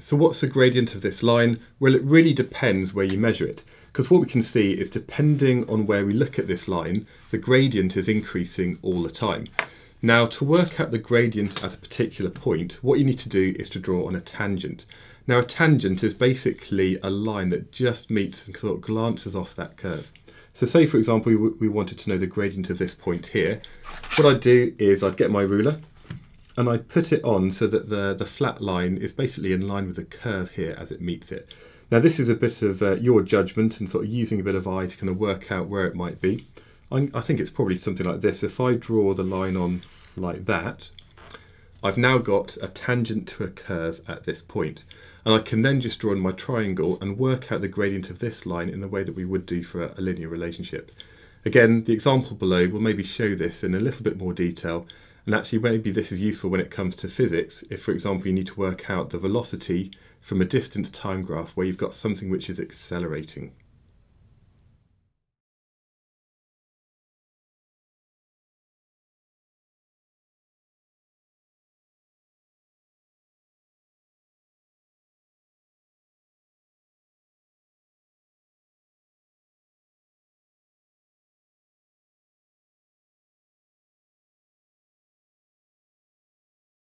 So what's the gradient of this line? Well, it really depends where you measure it. Because what we can see is depending on where we look at this line, the gradient is increasing all the time. Now, to work out the gradient at a particular point, what you need to do is to draw on a tangent. Now, a tangent is basically a line that just meets and sort of glances off that curve. So say, for example, we wanted to know the gradient of this point here. What I'd do is I'd get my ruler and I put it on so that the, the flat line is basically in line with the curve here as it meets it. Now this is a bit of uh, your judgment and sort of using a bit of eye to kind of work out where it might be. I, I think it's probably something like this. If I draw the line on like that, I've now got a tangent to a curve at this point. And I can then just draw in my triangle and work out the gradient of this line in the way that we would do for a, a linear relationship. Again, the example below will maybe show this in a little bit more detail and actually maybe this is useful when it comes to physics, if for example you need to work out the velocity from a distance time graph where you've got something which is accelerating.